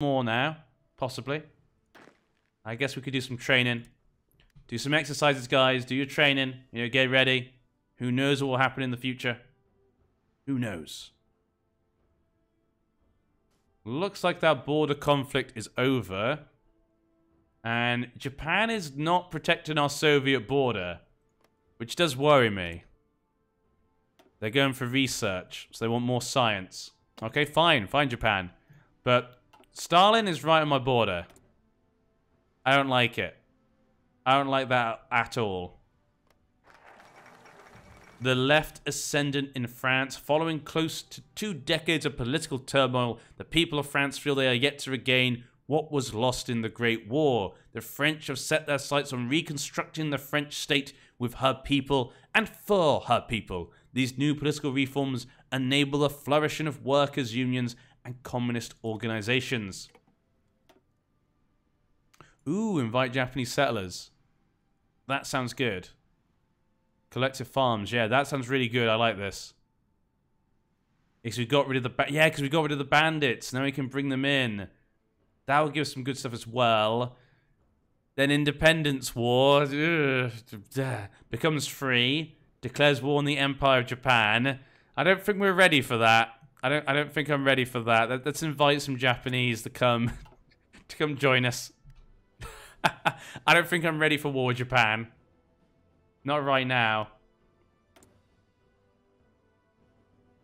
more now, possibly. I guess we could do some training. Do some exercises, guys. Do your training. You know, get ready. Who knows what will happen in the future? Who knows? Looks like that border conflict is over. And Japan is not protecting our Soviet border, which does worry me. They're going for research, so they want more science. Okay, fine, fine, Japan. But Stalin is right on my border. I don't like it. I don't like that at all. The left ascendant in France, following close to two decades of political turmoil, the people of France feel they are yet to regain what was lost in the Great War. The French have set their sights on reconstructing the French state with her people and for her people. These new political reforms enable the flourishing of workers' unions and communist organizations. Ooh, invite Japanese settlers. That sounds good. Collective farms, yeah, that sounds really good. I like this. Because we got rid of the yeah, because we got rid of the bandits. Now we can bring them in. That will give us some good stuff as well. Then Independence War ugh, becomes free, declares war on the Empire of Japan. I don't think we're ready for that. I don't. I don't think I'm ready for that. Let's invite some Japanese to come to come join us. I don't think I'm ready for war Japan. Not right now.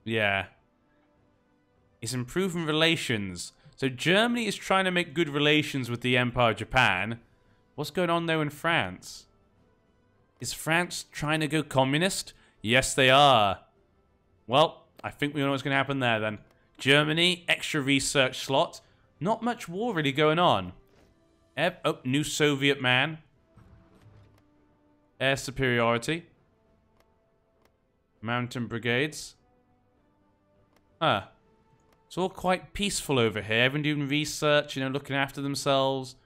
Yeah. It's improving relations. So Germany is trying to make good relations with the Empire of Japan. What's going on though in France? Is France trying to go communist? Yes, they are. Well, I think we know what's going to happen there then. Germany, extra research slot. Not much war really going on. Oh, new Soviet man. Air superiority. Mountain brigades. Ah. It's all quite peaceful over here. Everyone doing research, you know, looking after themselves.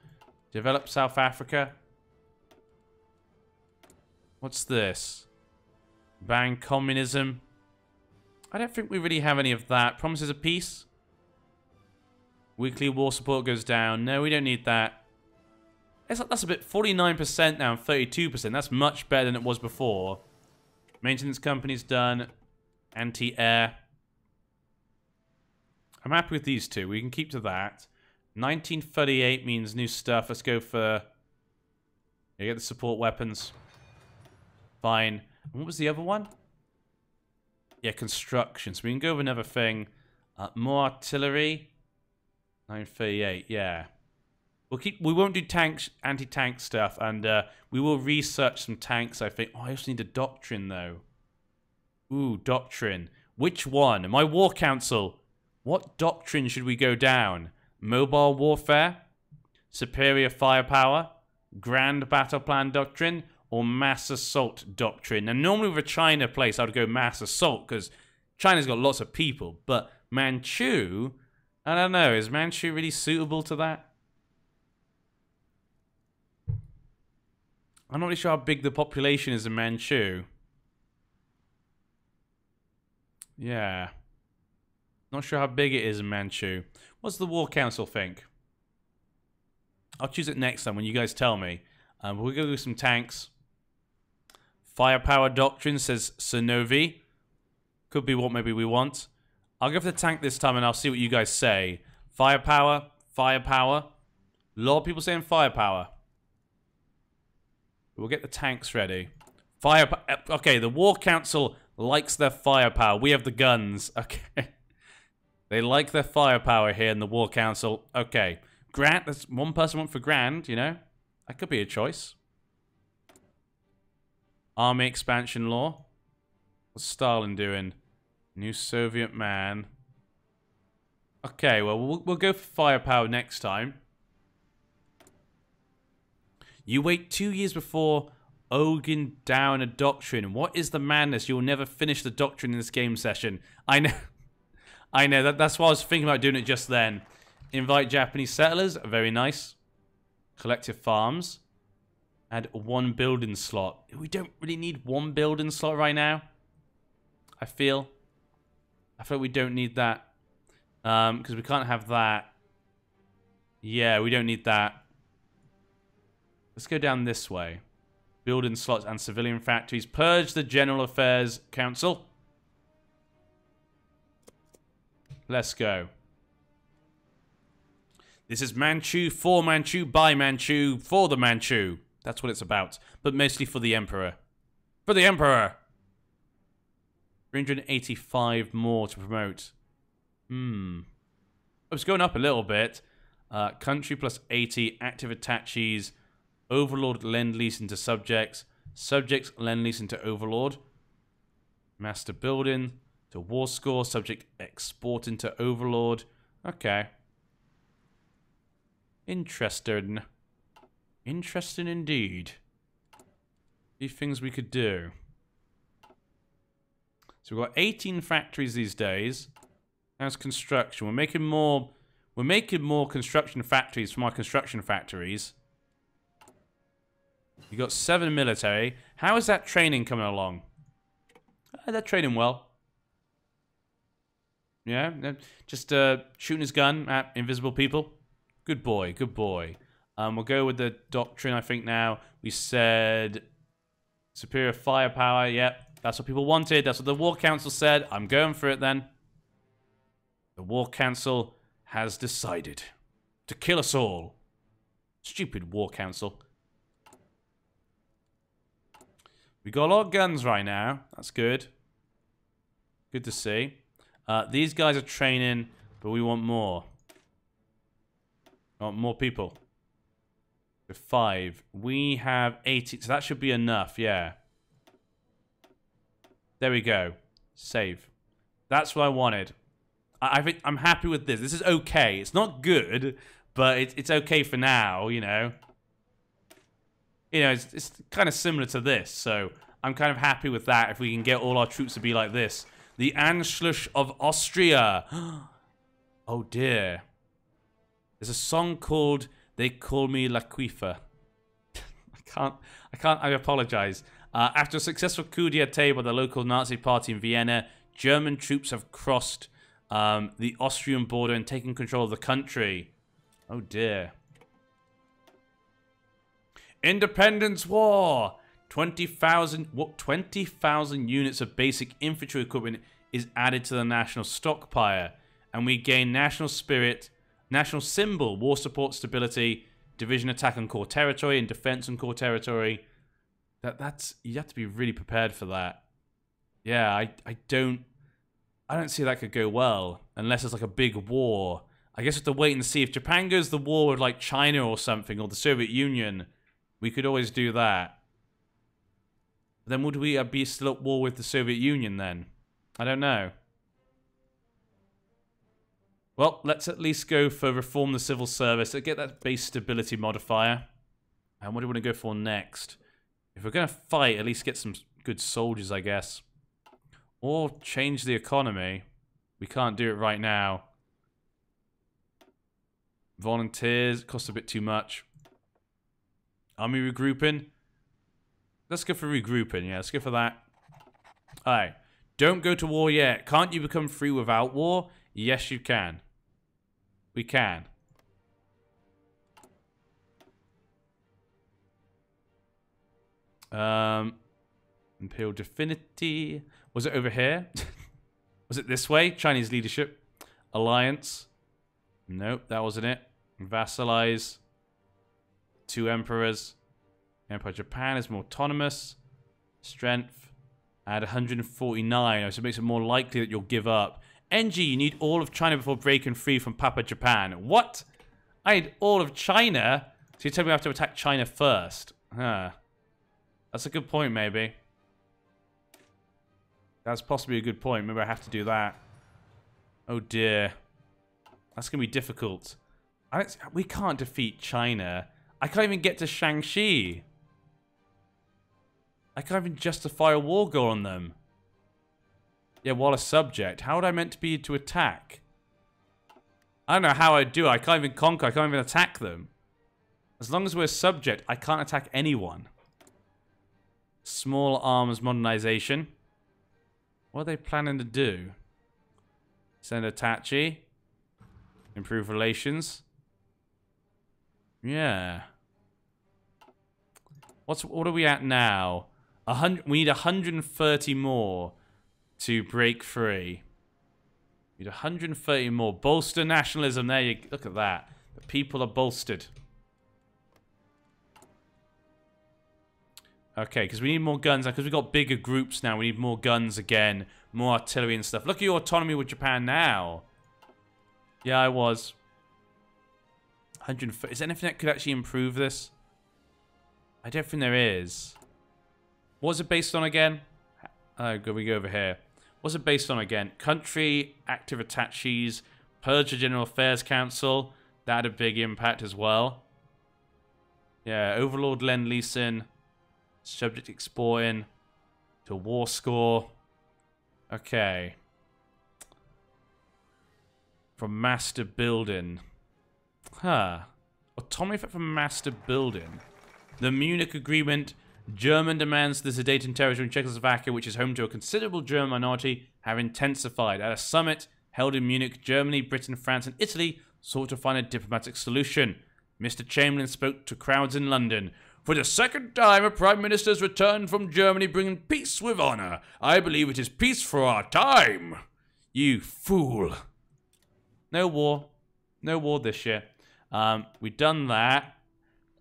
Develop South Africa. What's this? Ban communism. I don't think we really have any of that. Promises of peace. Weekly war support goes down. No, we don't need that. That's a bit 49% now and 32%. That's much better than it was before. Maintenance company's done. Anti-air. I'm happy with these two. We can keep to that. 1938 means new stuff. Let's go for... You get the support weapons. Fine. what was the other one? Yeah, construction. So we can go with another thing. Uh, more artillery. 938, yeah. We'll keep. We won't do tanks, anti-tank stuff, and uh, we will research some tanks. I think. Oh, I also need a doctrine though. Ooh, doctrine. Which one? My war council. What doctrine should we go down? Mobile warfare, superior firepower, grand battle plan doctrine, or mass assault doctrine? And normally with a China place, I would go mass assault because China's got lots of people. But Manchu, I don't know. Is Manchu really suitable to that? I'm not really sure how big the population is in Manchu. Yeah. Not sure how big it is in Manchu. What's the War Council think? I'll choose it next time when you guys tell me. Um, we'll go with some tanks. Firepower Doctrine says Sonovi. Could be what maybe we want. I'll go for the tank this time and I'll see what you guys say. Firepower, firepower. A lot of people saying firepower. We'll get the tanks ready. Fire. Okay, the War Council likes their firepower. We have the guns. Okay. they like their firepower here in the War Council. Okay. Grant, that's one person went for Grand, you know? That could be a choice. Army expansion law. What's Stalin doing? New Soviet man. Okay, well, we'll, we'll go for firepower next time. You wait two years before oging down a doctrine. What is the madness? You'll never finish the doctrine in this game session. I know. I know. That, that's why I was thinking about doing it just then. Invite Japanese settlers. Very nice. Collective farms. Add one building slot. We don't really need one building slot right now. I feel. I feel we don't need that. Because um, we can't have that. Yeah, we don't need that. Let's go down this way. Building slots and civilian factories. Purge the General Affairs Council. Let's go. This is Manchu, for Manchu, by Manchu, for the Manchu. That's what it's about. But mostly for the Emperor. For the Emperor! 385 more to promote. Hmm. It's going up a little bit. Uh, country plus 80, active attaches, overlord lend lease into subjects, subjects lend lease into overlord, master building to war score, subject export into overlord. Okay. Interesting. Interesting indeed. These things we could do. So we've got 18 factories these days. How's construction? We're making more we're making more construction factories from our construction factories. You got seven military. How is that training coming along? Uh, they're training well. Yeah, just uh, shooting his gun at invisible people. Good boy, good boy. Um, we'll go with the doctrine, I think, now. We said superior firepower. Yep, that's what people wanted. That's what the War Council said. I'm going for it then. The War Council has decided to kill us all. Stupid War Council. We got a lot of guns right now. That's good. Good to see. Uh, these guys are training, but we want more. Oh, more people. Five. We have 80. So that should be enough, yeah. There we go. Save. That's what I wanted. I, I think I'm happy with this. This is okay. It's not good, but it, it's okay for now, you know. You know, it's, it's kind of similar to this, so I'm kind of happy with that if we can get all our troops to be like this. The Anschluss of Austria. oh dear. There's a song called They Call Me Laquifa. I can't, I can't, I apologize. Uh, after a successful coup d'etat by the local Nazi party in Vienna, German troops have crossed um, the Austrian border and taken control of the country. Oh dear. Independence War! 20,000 what 20,000 units of basic infantry equipment is added to the national stockpile and we gain national spirit National symbol, war support stability, division attack on core territory and defense on core territory. That that's you have to be really prepared for that. Yeah, I I don't I don't see that could go well unless it's like a big war. I guess we have to wait and see if Japan goes the war with like China or something or the Soviet Union. We could always do that. Then would we be still at war with the Soviet Union then? I don't know. Well, let's at least go for reform the civil service. Get that base stability modifier. And what do we want to go for next? If we're going to fight, at least get some good soldiers, I guess. Or change the economy. We can't do it right now. Volunteers, cost a bit too much. Army regrouping. Let's go for regrouping, yeah, let's go for that. Alright. Don't go to war yet. Can't you become free without war? Yes, you can. We can. Um, Imperial Divinity. Was it over here? was it this way? Chinese leadership. Alliance. Nope, that wasn't it. Vassalize. Two emperors. Empire Japan is more autonomous. Strength. Add 149. So it makes it more likely that you'll give up. NG, you need all of China before breaking free from Papa Japan. What? I need all of China? So you tell me I have to attack China first. Huh. That's a good point, maybe. That's possibly a good point. Maybe I have to do that. Oh, dear. That's going to be difficult. I don't, we can't defeat China. I can't even get to Shaanxi. I can't even justify a war goal on them. Yeah, while a subject. How would I meant to be to attack? I don't know how I do. I can't even conquer. I can't even attack them. As long as we're subject, I can't attack anyone. Small arms modernization. What are they planning to do? Send attaché. Improve relations. Yeah. What's what are we at now? A hundred. We need 130 more to break free. Need 130 more. Bolster nationalism. There you look at that. The people are bolstered. Okay, because we need more guns. Because we've got bigger groups now. We need more guns again. More artillery and stuff. Look at your autonomy with Japan now. Yeah, I was. 130. Is there anything that could actually improve this? I don't think there is. What's it based on again? Oh, good. We go over here. What's it based on again? Country active attaches, Persia General Affairs Council. That had a big impact as well. Yeah, Overlord Len Leeson. Subject exporting to war score. Okay. From master building. Huh. Autonomy from master building. The Munich Agreement. German demands the Sudeten territory in Czechoslovakia, which is home to a considerable German minority, have intensified. At a summit held in Munich, Germany, Britain, France, and Italy sought to find a diplomatic solution. Mr. Chamberlain spoke to crowds in London, for the second time, a Prime Minister has returned from Germany bringing peace with honor. I believe it is peace for our time. You fool. No war. No war this year. Um, we've done that.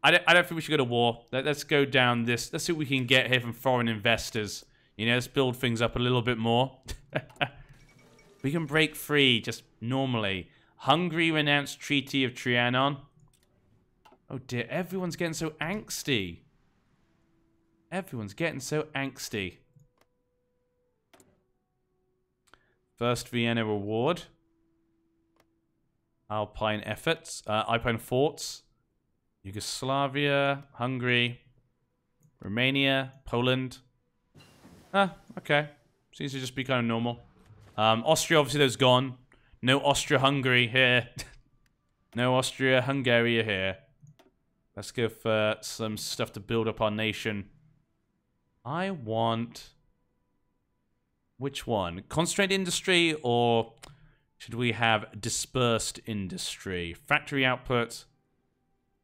I don't, I don't think we should go to war. Let, us go down this. Let's see what we can get here from foreign investors. You know, let's build things up a little bit more. we can break free just normally. Hungary renounced Treaty of Trianon. Oh dear, everyone's getting so angsty. Everyone's getting so angsty. First Vienna Award. Alpine efforts. Uh, Alpine forts. Yugoslavia. Hungary. Romania. Poland. Ah, okay. Seems to just be kind of normal. Um, Austria, obviously, those gone. No Austria-Hungary here. no Austria-Hungary here. Let's go for some stuff to build up our nation. I want... Which one? Concentrated industry or should we have dispersed industry? Factory output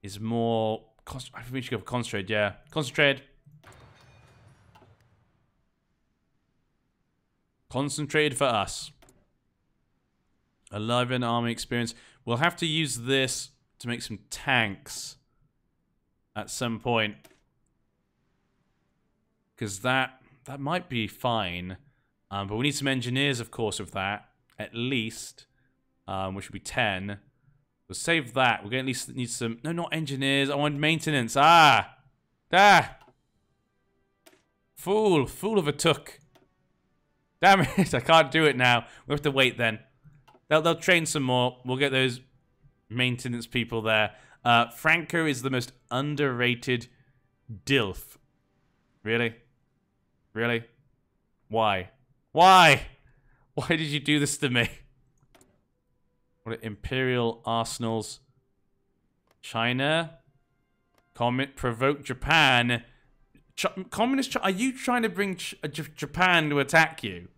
is more... I think we should go for concentrated, yeah. Concentrated. Concentrated for us. Alive in army experience. We'll have to use this to make some tanks at some point. Because that, that might be fine. Um, but we need some engineers, of course, of that. At least. Um, which would be 10. We'll save that. We're going to at least need some... No, not engineers. I want maintenance. Ah! Ah! Fool. Fool of a Took. Damn it. I can't do it now. We have to wait then. They'll, they'll train some more. We'll get those maintenance people there. Uh, Franco is the most underrated DILF. Really? Really? Why? Why? Why did you do this to me? What Imperial Arsenals? China? Comet provoke Japan? Ch Communist Are you trying to bring Ch uh, Japan to attack you?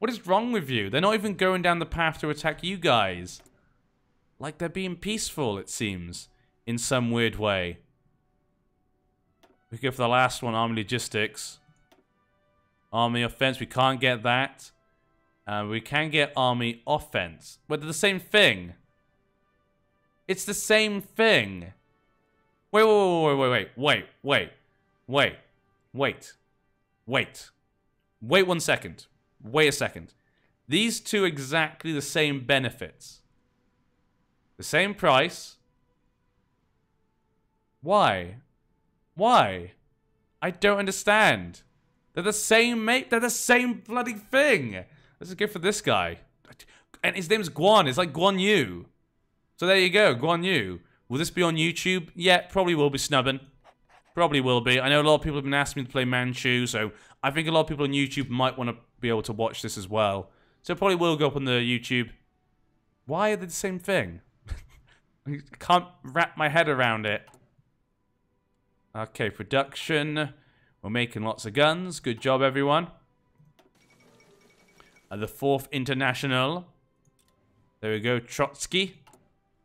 What is wrong with you? They're not even going down the path to attack you guys. Like they're being peaceful, it seems in some weird way. We go for the last one, Army Logistics. Army Offense, we can't get that. Uh, we can get Army Offense. But they're the same thing. It's the same thing. Wait, wait, wait, wait, wait, wait, wait, wait, wait, wait. Wait one second. Wait a second. These two exactly the same benefits. The same price, why? Why? I don't understand. They're the same mate. They're the same bloody thing. Let's good for this guy. And his name's Guan. It's like Guan Yu. So there you go, Guan Yu. Will this be on YouTube? Yeah, probably will be snubbing. Probably will be. I know a lot of people have been asking me to play Manchu, so I think a lot of people on YouTube might want to be able to watch this as well. So probably will go up on the YouTube. Why are they the same thing? I can't wrap my head around it. Okay, production. We're making lots of guns. Good job, everyone. And the fourth international. There we go, Trotsky.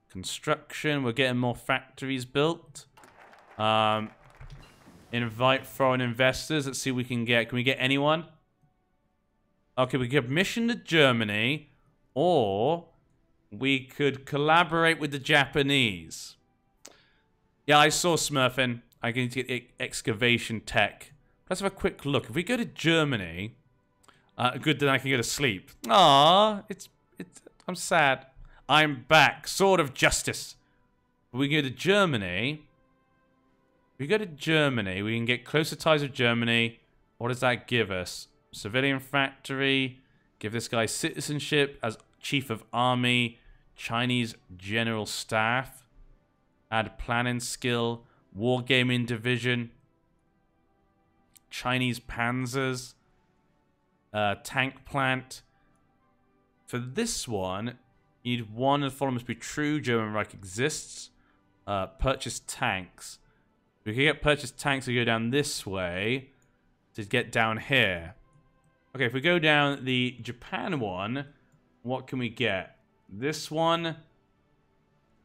Construction. We're getting more factories built. Um, invite foreign investors. Let's see what we can get. Can we get anyone? Okay, we give mission to Germany, or we could collaborate with the Japanese. Yeah, I saw Smurfing. I can get e excavation tech. Let's have a quick look. If we go to Germany, uh, good then I can go to sleep. Ah, it's it's. I'm sad. I'm back. Sword of justice. We go to Germany. We go to Germany. We can get closer ties with Germany. What does that give us? Civilian factory. Give this guy citizenship as chief of army. Chinese general staff. Add planning skill. Wargaming division. Chinese panzers. Uh, tank plant. For this one, you need one of the following must be true. German Reich exists. Uh, purchase tanks. We can get purchase tanks to go down this way to get down here. Okay, if we go down the Japan one, what can we get? This one,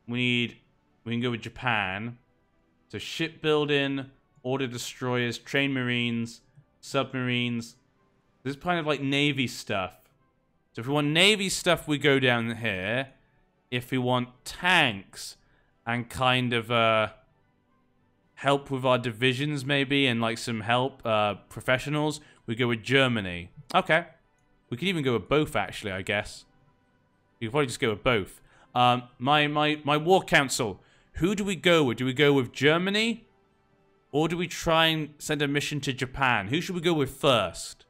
we need, we can go with Japan. So shipbuilding, order destroyers, train marines, submarines. This is kind of like Navy stuff. So if we want Navy stuff, we go down here. If we want tanks and kind of uh, help with our divisions maybe and like some help, uh, professionals, we go with Germany. Okay. We could even go with both actually, I guess. You could probably just go with both. Um, my, my, my war council. Who do we go with? Do we go with Germany? Or do we try and send a mission to Japan? Who should we go with first?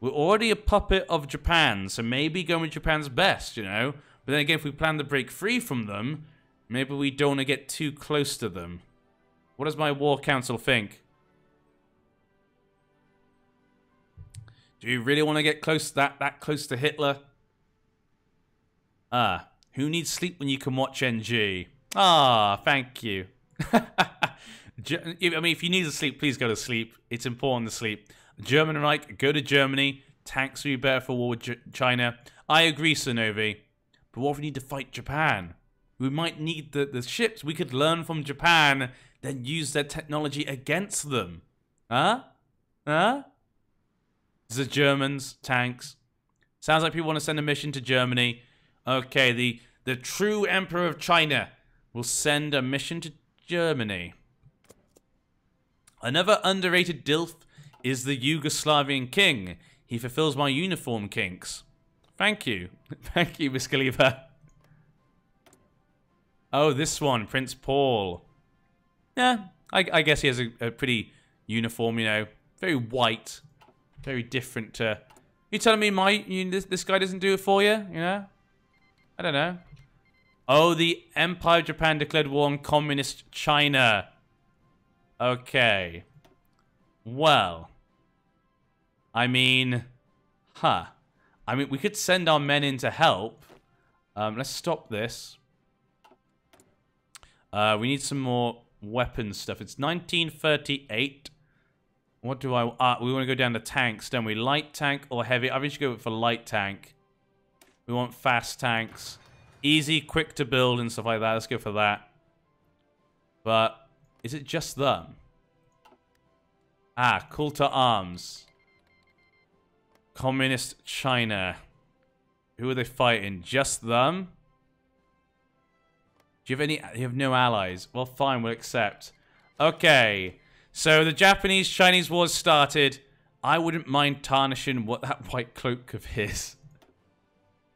We're already a puppet of Japan, so maybe going with Japan's best, you know? But then again, if we plan to break free from them, maybe we don't want to get too close to them. What does my war council think? Do you really want to get close that that close to Hitler? Ah, who needs sleep when you can watch NG? Ah, thank you. I mean, if you need to sleep, please go to sleep. It's important to sleep. German Reich, go to Germany. Tanks will be better for war with China. I agree, Sonovi. But what if we need to fight Japan? We might need the, the ships. We could learn from Japan, then use their technology against them. Huh? Huh? The Germans, tanks. Sounds like people want to send a mission to Germany. Okay, the, the true Emperor of China will send a mission to Germany. Another underrated DILF is the Yugoslavian king. He fulfills my uniform kinks. Thank you. Thank you, Miss Khalifa. Oh, this one, Prince Paul. Yeah, I, I guess he has a, a, pretty uniform, you know, very white, very different to... You telling me my you, this, this guy doesn't do it for you, you know? I don't know. Oh, the Empire of Japan declared war on Communist China. Okay. Well, I mean, huh. I mean, we could send our men in to help. Um, let's stop this. Uh, we need some more weapons stuff. It's 1938. What do I... Uh, we want to go down to tanks, don't we? Light tank or heavy? I think we should go for light tank. We want fast tanks. Easy, quick to build and stuff like that. Let's go for that. But is it just them? Ah, call to arms. Communist China. Who are they fighting? Just them? Do you have any... You have no allies. Well, fine, we'll accept. Okay. So the Japanese-Chinese wars started. I wouldn't mind tarnishing what that white cloak of his.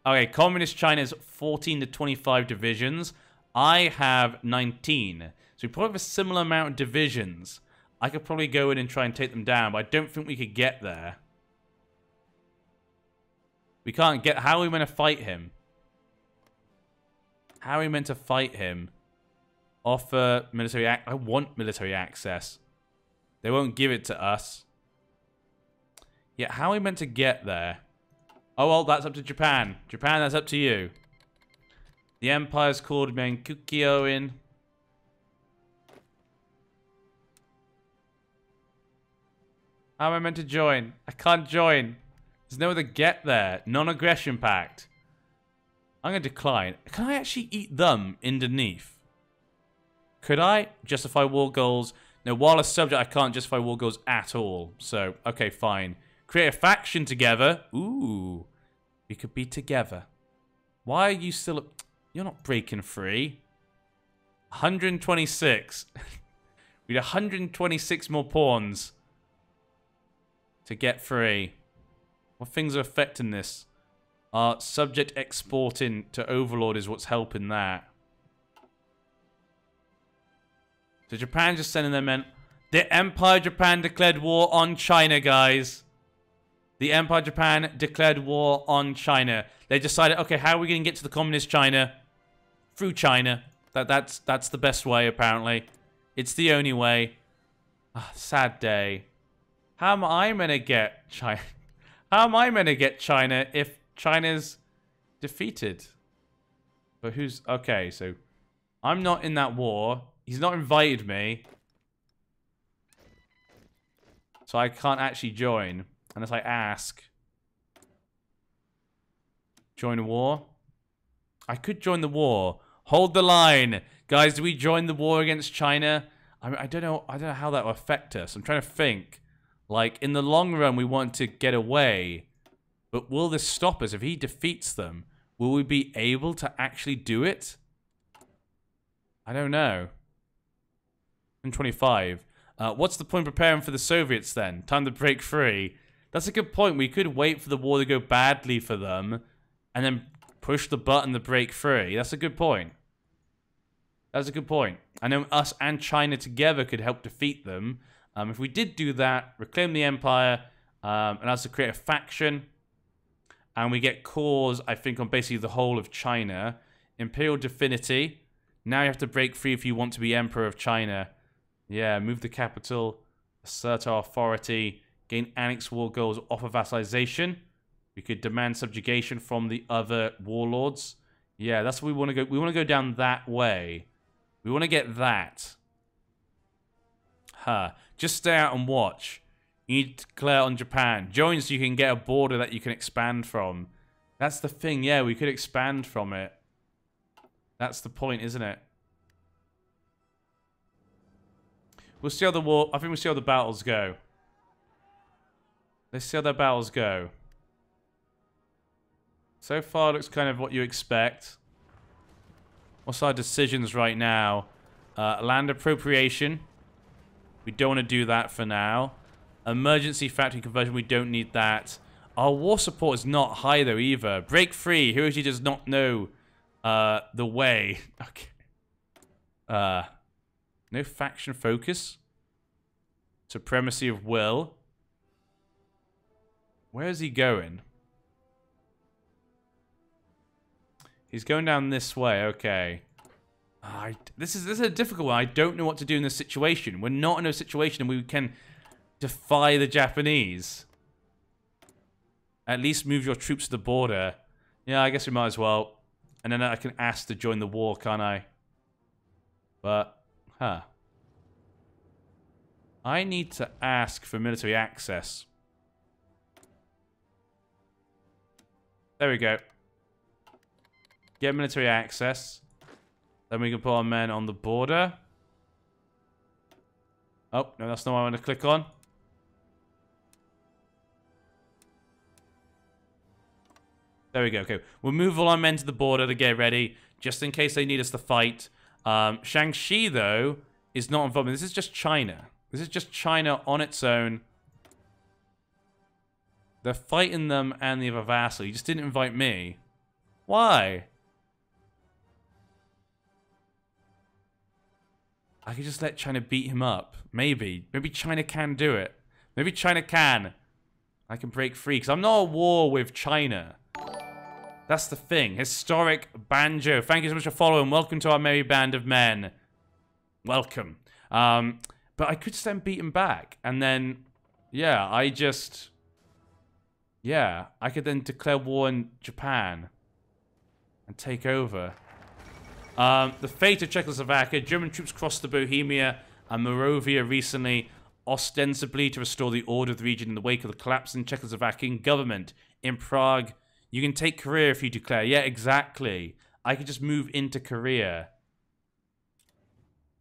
Okay, Communist China's 14 to 25 divisions. I have 19. So we probably have a similar amount of divisions. I could probably go in and try and take them down, but I don't think we could get there. We can't get... How are we meant to fight him? How are we meant to fight him? Offer military... I want military access. They won't give it to us. Yeah, how are we meant to get there? Oh, well, that's up to Japan. Japan, that's up to you. The Empire's called Mengkukuo in. How am I meant to join? I can't join. There's no other get there. Non-aggression pact. I'm going to decline. Can I actually eat them underneath? Could I justify war goals? No, while a subject, I can't justify war goals at all. So, okay, fine. Create a faction together. Ooh. We could be together. Why are you still... You're not breaking free. 126. we need 126 more pawns to get free. What things are affecting this? Uh, subject exporting to Overlord is what's helping that. So Japan just sending them in. The Empire Japan declared war on China, guys. The Empire Japan declared war on China. They decided, okay, how are we going to get to the communist China? Through China. That that's that's the best way, apparently. It's the only way. Oh, sad day. How am I gonna get China? How am I gonna get China if China's defeated? But who's okay? So I'm not in that war. He's not invited me. So I can't actually join unless I ask. Join a war? I could join the war. Hold the line. Guys, do we join the war against China? I, mean, I don't know. I don't know how that will affect us. I'm trying to think. Like, in the long run, we want to get away. But will this stop us? If he defeats them, will we be able to actually do it? I don't know. 125. Uh, what's the point preparing for the Soviets then? Time to break free. That's a good point. We could wait for the war to go badly for them and then push the button to break free. That's a good point. That's a good point. I know us and China together could help defeat them. Um, if we did do that, reclaim the empire, um, and also create a faction, and we get cores, I think, on basically the whole of China. Imperial Divinity. Now you have to break free if you want to be Emperor of China. Yeah, move the capital, assert our authority, gain annex war goals, offer vassalization. We could demand subjugation from the other warlords. Yeah, that's what we want to go. We want to go down that way. We want to get that. Huh. Just stay out and watch. You need to declare on Japan. Join so you can get a border that you can expand from. That's the thing. Yeah, we could expand from it. That's the point, isn't it? We'll see how the war... I think we'll see how the battles go. Let's see how the battles go. So far, looks kind of what you expect. What's our decisions right now? Uh, land appropriation. We don't want to do that for now. Emergency factory conversion, we don't need that. Our war support is not high though either. Break free. Hiroshi does not know uh, the way. Okay. Uh, no faction focus. Supremacy of will. Where is he going? He's going down this way. Okay. I, this is this is a difficult one. I don't know what to do in this situation. We're not in a situation where we can defy the Japanese. At least move your troops to the border. Yeah, I guess we might as well. And then I can ask to join the war, can't I? But, huh. I need to ask for military access. There we go. Get military access. Then we can put our men on the border. Oh, no, that's not what I want to click on. There we go. Okay, we'll move all our men to the border to get ready, just in case they need us to fight. Um, Shaanxi, though, is not involved. This is just China. This is just China on its own. They're fighting them and the other vassal. You just didn't invite me. Why? I could just let China beat him up. Maybe. Maybe China can do it. Maybe China can. I can break free. Because I'm not at war with China. That's the thing. Historic Banjo. Thank you so much for following. Welcome to our merry band of men. Welcome. Um, but I could just then beat him back. And then, yeah, I just... Yeah, I could then declare war on Japan. And take over. Um, the fate of Czechoslovakia. German troops crossed the Bohemia and Moravia recently, ostensibly to restore the order of the region in the wake of the collapse in Czechoslovakian government. In Prague, You can take Korea if you declare. Yeah, exactly. I could just move into Korea.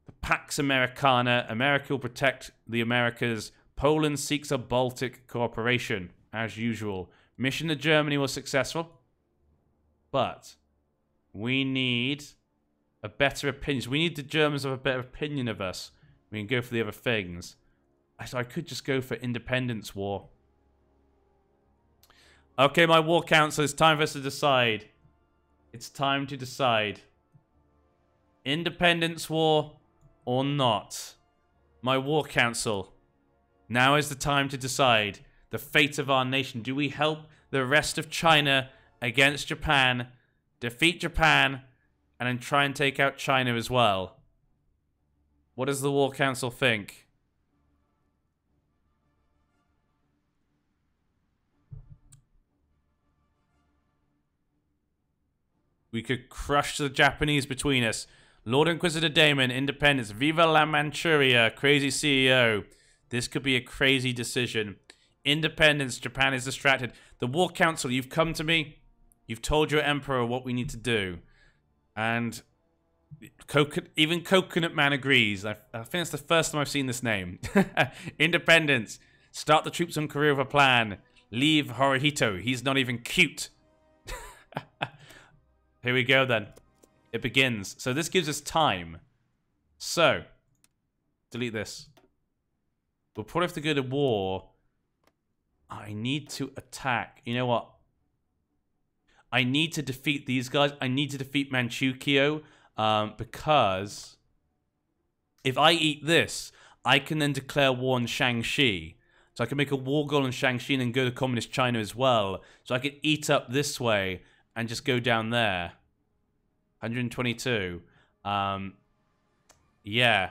The Pax Americana. America will protect the Americas. Poland seeks a Baltic cooperation, as usual. Mission to Germany was successful. But we need a better opinion. We need the Germans to have a better opinion of us. We can go for the other things. So I could just go for independence war. Okay, my war council, it's time for us to decide. It's time to decide. Independence war or not. My war council. Now is the time to decide the fate of our nation. Do we help the rest of China against Japan, defeat Japan, and then try and take out China as well? What does the War Council think? We could crush the Japanese between us. Lord Inquisitor Damon, Independence, Viva la Manchuria, crazy CEO. This could be a crazy decision. Independence, Japan is distracted. The War Council, you've come to me. You've told your Emperor what we need to do. And Coconut, even Coconut Man agrees. I, I think it's the first time I've seen this name. Independence. Start the troops on Korea with a plan. Leave Hirohito. He's not even cute. Here we go then. It begins. So this gives us time. So, delete this. We'll probably have to go to war. I need to attack. You know what? I need to defeat these guys. I need to defeat Manchukuo um, because if I eat this, I can then declare war on Shaanxi. So I can make a war goal on Shaanxi and go to Communist China as well. So I could eat up this way and just go down there. 122. Um, yeah.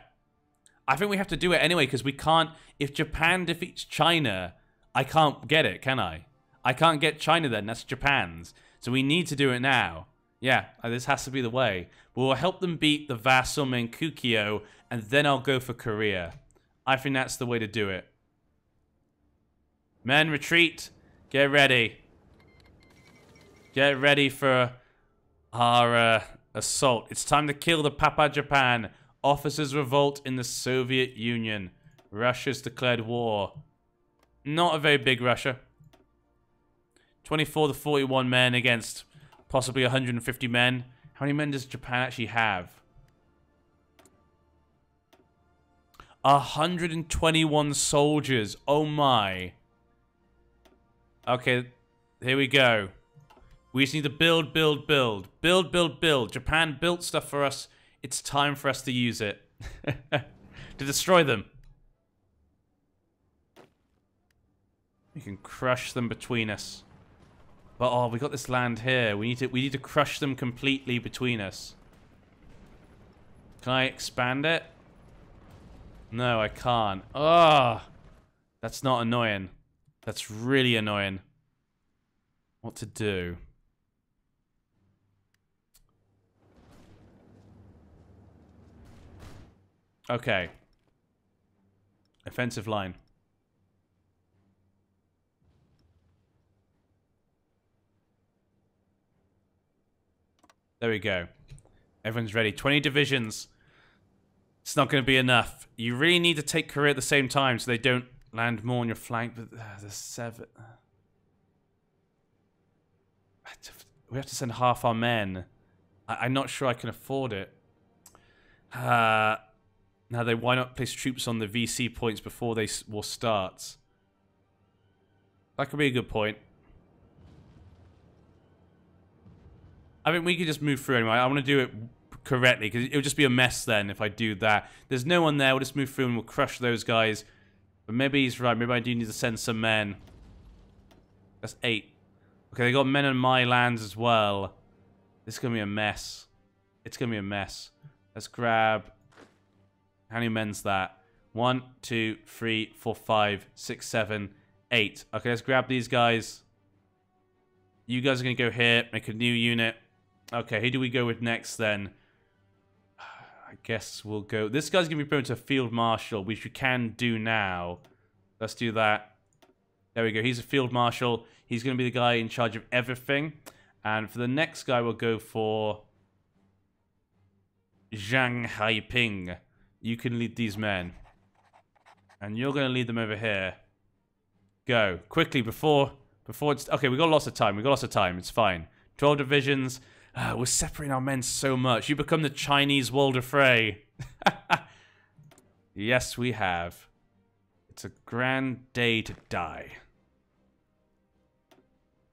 I think we have to do it anyway because we can't. If Japan defeats China, I can't get it, can I? I can't get China then. That's Japan's. So we need to do it now. Yeah, uh, this has to be the way. We'll help them beat the vassal Manchukuo, and then I'll go for Korea. I think that's the way to do it. Men, retreat. Get ready. Get ready for our uh, assault. It's time to kill the Papa Japan. Officers revolt in the Soviet Union. Russia's declared war. Not a very big Russia. 24 to 41 men against possibly 150 men. How many men does Japan actually have? 121 soldiers. Oh my. Okay, here we go. We just need to build, build, build. Build, build, build. Japan built stuff for us. It's time for us to use it. to destroy them. We can crush them between us. But oh, we got this land here. We need to we need to crush them completely between us. Can I expand it? No, I can't. Ah, oh, that's not annoying. That's really annoying. What to do? Okay. Offensive line. There we go. Everyone's ready. 20 divisions. It's not going to be enough. You really need to take Korea at the same time so they don't land more on your flank. But uh, the seven... We have to send half our men. I am not sure I can afford it. Uh, now, they why not place troops on the VC points before they war starts? That could be a good point. I mean, we could just move through anyway. I want to do it correctly because it would just be a mess then if I do that. There's no one there. We'll just move through and we'll crush those guys. But maybe he's right. Maybe I do need to send some men. That's eight. Okay, they got men on my lands as well. This is going to be a mess. It's going to be a mess. Let's grab... How many men's that? One, two, three, four, five, six, seven, eight. Okay, let's grab these guys. You guys are going to go here, make a new unit. Okay, who do we go with next then? I guess we'll go... This guy's going to be promoted to Field Marshal, which we can do now. Let's do that. There we go. He's a Field Marshal. He's going to be the guy in charge of everything. And for the next guy, we'll go for Zhang Haipeng. You can lead these men. And you're going to lead them over here. Go. Quickly, before... Before it's... Okay, we got lots of time. we got lots of time. It's fine. 12 divisions. Uh, we're separating our men so much. You become the Chinese Walder Frey. yes, we have. It's a grand day to die.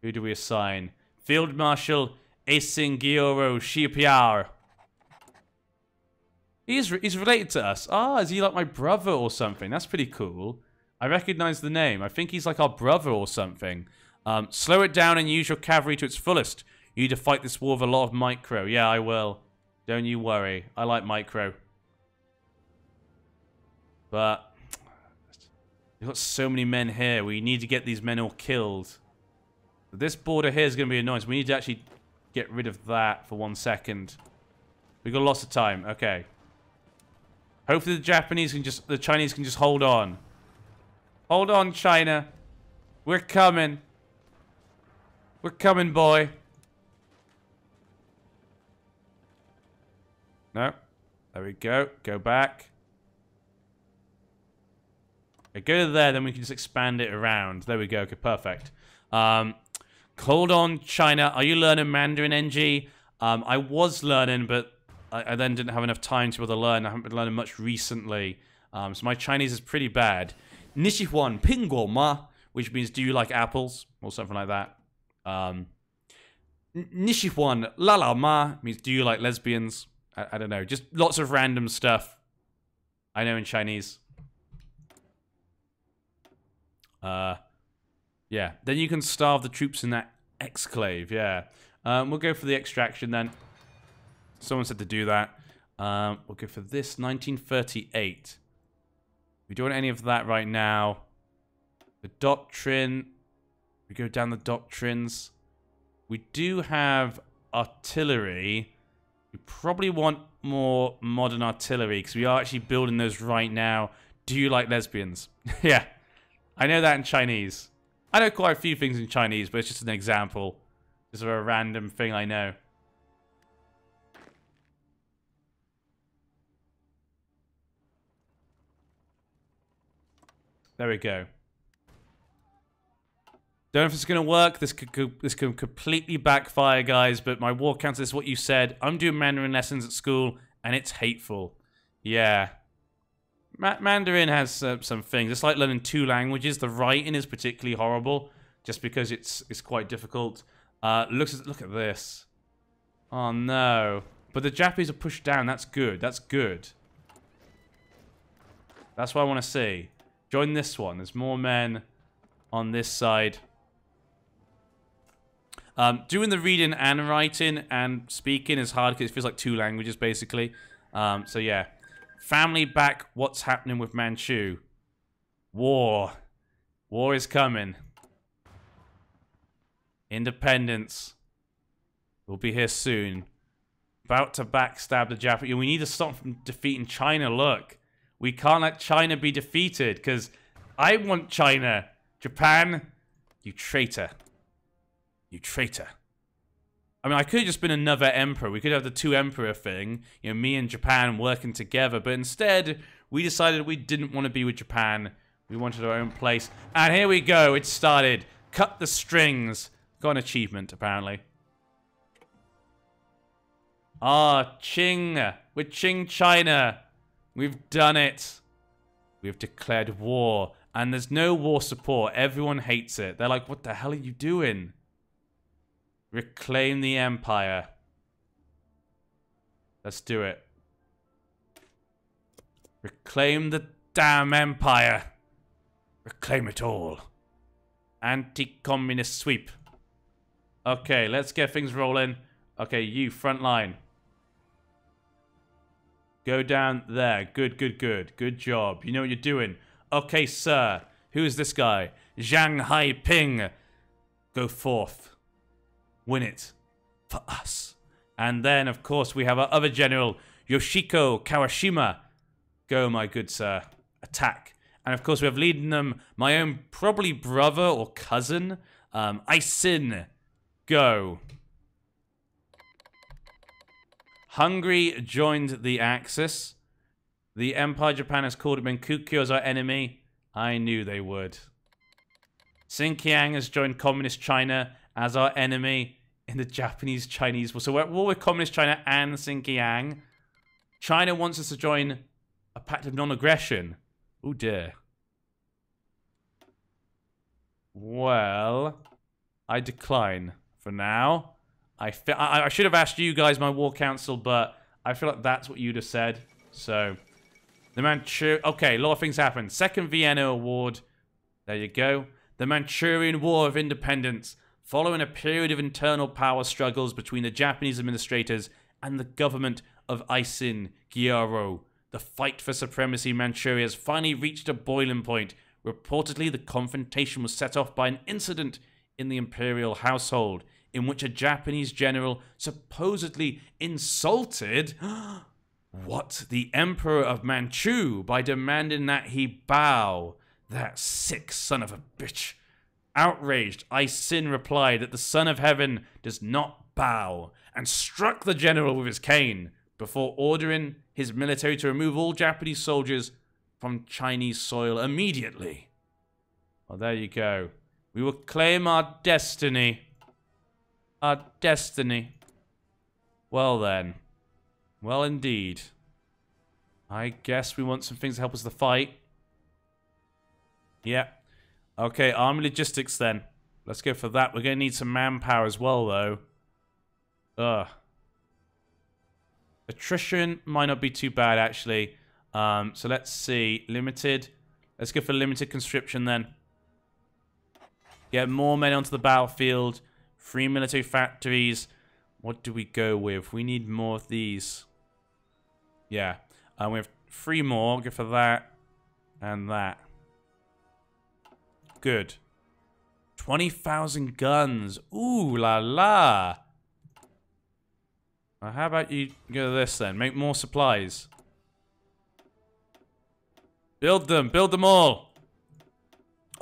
Who do we assign? Field Marshal Esingioro Shipiar. He's, re he's related to us. Ah, is he like my brother or something? That's pretty cool. I recognize the name. I think he's like our brother or something. Um, slow it down and use your cavalry to its fullest. You need to fight this war with a lot of micro. Yeah, I will. Don't you worry. I like micro. But we've got so many men here. We need to get these men all killed. This border here is going to be annoying. So we need to actually get rid of that for one second. We've got lots of time. Okay. Hopefully the Japanese can just, the Chinese can just hold on. Hold on, China. We're coming. We're coming, boy. No. There we go. Go back. Okay, go to there, then we can just expand it around. There we go. Okay, perfect. Um, hold on, China. Are you learning Mandarin, NG? Um, I was learning, but I, I, then didn't have enough time to be able to learn. I haven't been learning much recently. Um, so my Chinese is pretty bad. Nishihuan Pinguo Ma, which means do you like apples? Or something like that. Um, Nishihuan La Ma means do you like lesbians? I, I don't know. Just lots of random stuff. I know in Chinese. Uh, yeah. Then you can starve the troops in that exclave. Yeah. Um, we'll go for the extraction then. Someone said to do that. Um, we'll go for this 1938. We don't want any of that right now. The doctrine. We go down the doctrines. We do have artillery. We probably want more modern artillery because we are actually building those right now. Do you like lesbians? yeah. I know that in Chinese. I know quite a few things in Chinese, but it's just an example. Just a random thing I know. There we go. Don't know if it's going to work. This could, this could completely backfire, guys. But my war council is what you said. I'm doing Mandarin lessons at school, and it's hateful. Yeah. Ma Mandarin has uh, some things. It's like learning two languages. The writing is particularly horrible, just because it's it's quite difficult. Uh, looks at, look at this. Oh no! But the Japanese are pushed down. That's good. That's good. That's what I want to see. Join this one. There's more men on this side. Um, doing the reading and writing and speaking is hard because it feels like two languages, basically. Um, so, yeah. Family back. What's happening with Manchu? War. War is coming. Independence. We'll be here soon. About to backstab the Japanese. We need to stop from defeating China. Look. We can't let China be defeated because I want China. Japan, you traitor. You traitor. I mean, I could have just been another emperor. We could have the two emperor thing, you know, me and Japan working together. But instead, we decided we didn't want to be with Japan. We wanted our own place. And here we go. It started. Cut the strings. Got an achievement, apparently. Ah, Qing. We're Qing China. We've done it. We've declared war. And there's no war support. Everyone hates it. They're like, what the hell are you doing? Reclaim the Empire. Let's do it. Reclaim the damn Empire. Reclaim it all. Anti-communist sweep. Okay, let's get things rolling. Okay, you, front line. Go down there. Good, good, good. Good job. You know what you're doing. Okay, sir. Who is this guy? Zhang Haipeng. Go forth win it for us. And then, of course, we have our other general, Yoshiko Kawashima. Go, my good sir. Attack. And of course, we have leading them my own probably brother or cousin. Um, Isin, go. Hungary joined the Axis. The Empire Japan has called Mengkukuo as our enemy. I knew they would. Xinjiang has joined Communist China as our enemy in the Japanese-Chinese war. So we're at war with Communist China and Xinjiang. China wants us to join a pact of non-aggression. Oh dear. Well, I decline for now. I, I, I should have asked you guys, my war council, but I feel like that's what you'd have said. So, the Manchurian... Okay, a lot of things happened. Second Vienna Award. There you go. The Manchurian War of Independence. Following a period of internal power struggles between the Japanese administrators and the government of Isin Gyaro, the fight for supremacy in Manchuria has finally reached a boiling point. Reportedly, the confrontation was set off by an incident in the imperial household in which a Japanese general supposedly insulted what the emperor of Manchu by demanding that he bow. That sick son of a bitch. Outraged, Isin replied that the Son of Heaven does not bow and struck the general with his cane before ordering his military to remove all Japanese soldiers from Chinese soil immediately. Well, there you go. We will claim our destiny. Our destiny. Well then. Well indeed. I guess we want some things to help us to fight. Yeah. Okay, army logistics then. Let's go for that. We're going to need some manpower as well, though. Ugh. Attrition might not be too bad, actually. Um, so let's see. Limited. Let's go for limited conscription then. Get more men onto the battlefield. Free military factories. What do we go with? We need more of these. Yeah. Um, we have three more. Go for that. And that. Good. 20,000 guns. Ooh la la. Well, how about you go to this then? Make more supplies. Build them. Build them all.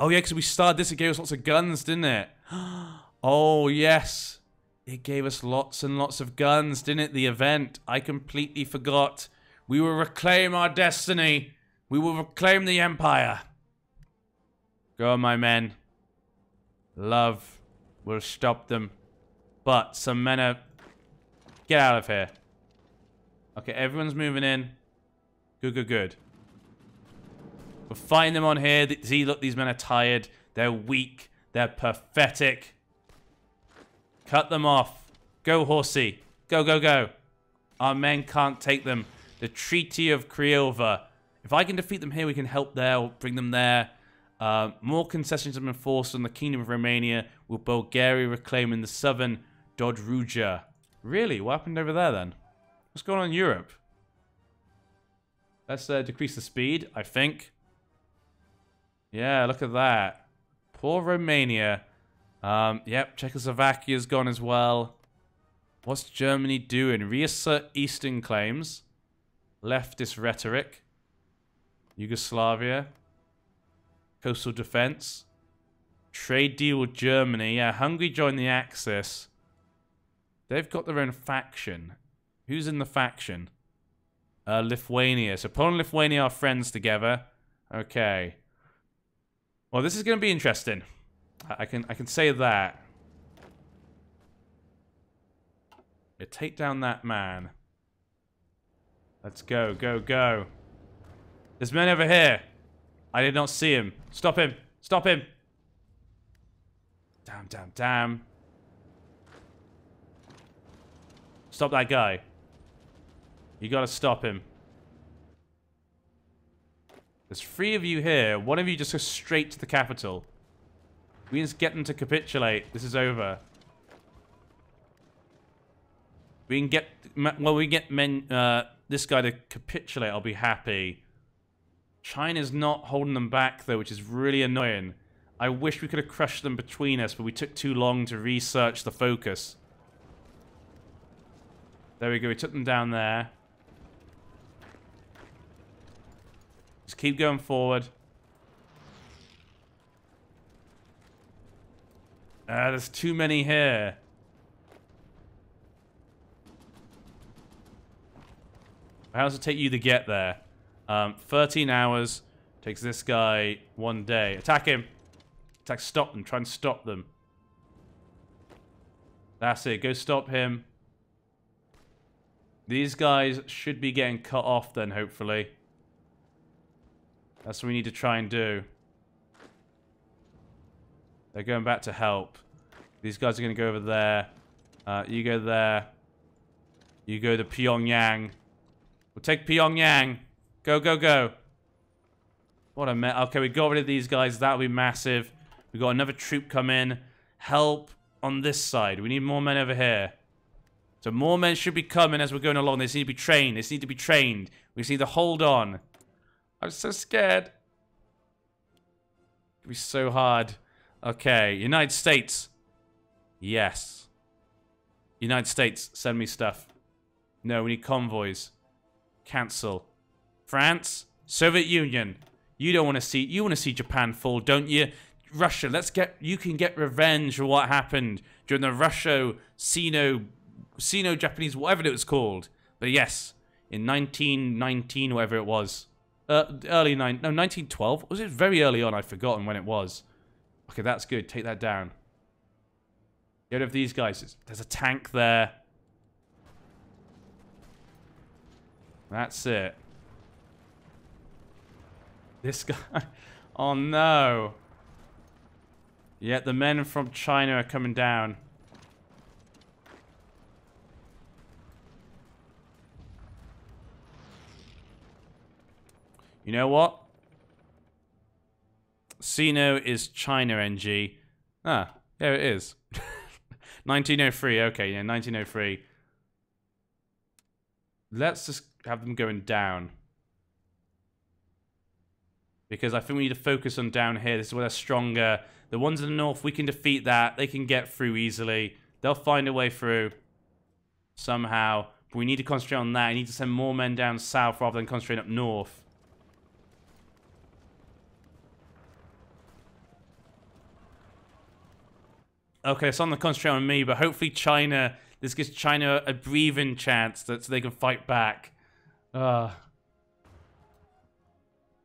Oh, yeah, because we started this. It gave us lots of guns, didn't it? Oh, yes. It gave us lots and lots of guns, didn't it? The event. I completely forgot. We will reclaim our destiny. We will reclaim the Empire. Go my men. Love will stop them. But some men are... Get out of here. Okay, everyone's moving in. Good, good, good. We're find them on here. See, look, these men are tired. They're weak. They're pathetic. Cut them off. Go, horsey. Go, go, go. Our men can't take them. The Treaty of Craiova. If I can defeat them here, we can help there or bring them there. Uh, more concessions have been forced on the Kingdom of Romania, with Bulgaria reclaiming the southern Dobruja. Really? What happened over there then? What's going on in Europe? Let's uh, decrease the speed, I think. Yeah, look at that. Poor Romania. Um, yep, Czechoslovakia's gone as well. What's Germany doing? Reassert Eastern claims. Leftist rhetoric. Yugoslavia. Coastal defense. Trade deal with Germany. Yeah, Hungary joined the Axis. They've got their own faction. Who's in the faction? Uh, Lithuania. So Poland and Lithuania are friends together. Okay. Well, this is going to be interesting. I can I can say that. Yeah, take down that man. Let's go, go, go. There's men over here. I did not see him. Stop him. Stop him. Damn, damn, damn. Stop that guy. You gotta stop him. There's three of you here. One of you just goes straight to the capital. We just get them to capitulate. This is over. We can get... Well, we get men... Uh, this guy to capitulate. I'll be happy. China's not holding them back, though, which is really annoying. I wish we could have crushed them between us, but we took too long to research the focus. There we go. We took them down there. Just keep going forward. Uh, there's too many here. How does it take you to get there? Um, 13 hours. Takes this guy one day. Attack him. Attack, stop them. Try and stop them. That's it. Go stop him. These guys should be getting cut off then, hopefully. That's what we need to try and do. They're going back to help. These guys are going to go over there. Uh, you go there. You go to Pyongyang. We'll take Pyongyang. Go, go, go. What a mess. Okay, we got rid of these guys. That'll be massive. We got another troop come in. Help on this side. We need more men over here. So more men should be coming as we're going along. They need to be trained. They need to be trained. We need to hold on. I'm so scared. It'll be so hard. Okay, United States. Yes. United States, send me stuff. No, we need convoys. Cancel. France, Soviet Union. You don't want to see you want to see Japan fall, don't you? Russia, let's get you can get revenge for what happened during the Russia Sino Sino Japanese whatever it was called. But yes, in 1919 whatever it was. Uh, early nine no 1912 was it very early on I've forgotten when it was. Okay, that's good. Take that down. Get rid of these guys. There's a tank there. That's it. This guy. Oh no. Yet the men from China are coming down. You know what? Sino is China NG. Ah, there it is. 1903, okay, yeah, 1903. Let's just have them going down. Because I think we need to focus on down here. This is where they're stronger. The ones in the north, we can defeat that. They can get through easily. They'll find a way through. Somehow. But we need to concentrate on that. I need to send more men down south rather than concentrating up north. Okay, it's on the concentrate on me, but hopefully China, this gives China a breathing chance that so they can fight back. Uh,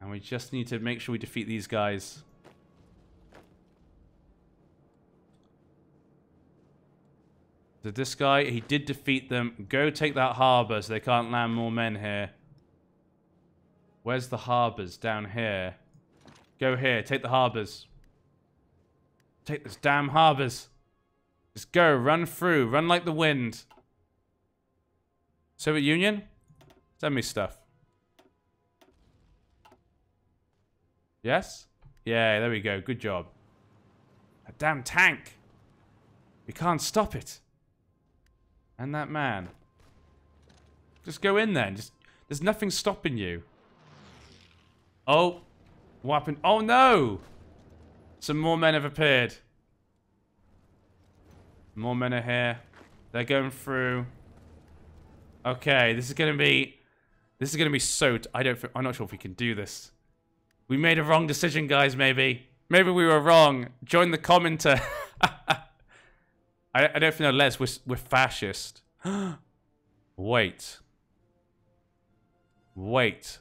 and we just need to make sure we defeat these guys. Did this guy, he did defeat them. Go take that harbor so they can't land more men here. Where's the harbors? Down here. Go here, take the harbors. Take this damn harbors. Just go, run through, run like the wind. Soviet Union? Send me stuff. Yes? Yeah, there we go. Good job. A damn tank. We can't stop it. And that man. Just go in then. Just there's nothing stopping you. Oh. What happened? Oh no! Some more men have appeared. More men are here. They're going through. Okay, this is gonna be. This is gonna be so. I don't. I'm not sure if we can do this. We made a wrong decision, guys. Maybe. Maybe we were wrong. Join the Comintern. I, I don't know. Les, we're we're fascist. Wait. Wait.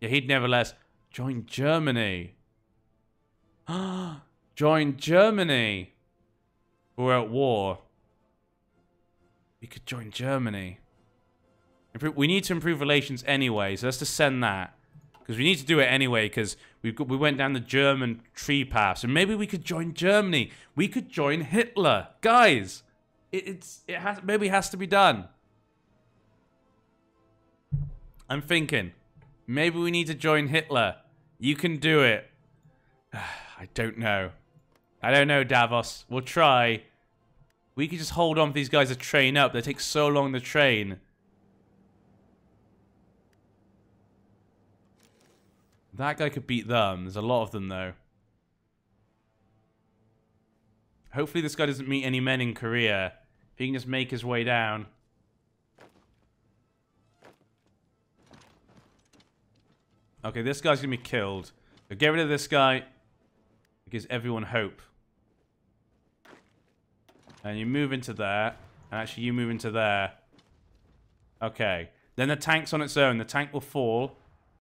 Yeah, he'd never join Germany. join Germany. We're at war. We could join Germany. We need to improve relations anyway, so let's just send that. Because we need to do it anyway, because we we went down the German tree path. So maybe we could join Germany. We could join Hitler. Guys, it, it's it has maybe has to be done. I'm thinking, maybe we need to join Hitler. You can do it. I don't know. I don't know, Davos. We'll try. We could just hold on for these guys to train up. They take so long to train. That guy could beat them. There's a lot of them, though. Hopefully this guy doesn't meet any men in Korea. If he can just make his way down. Okay, this guy's going to be killed. So get rid of this guy. It gives everyone hope. And you move into there. And actually, you move into there. Okay. Then the tank's on its own. The tank will fall.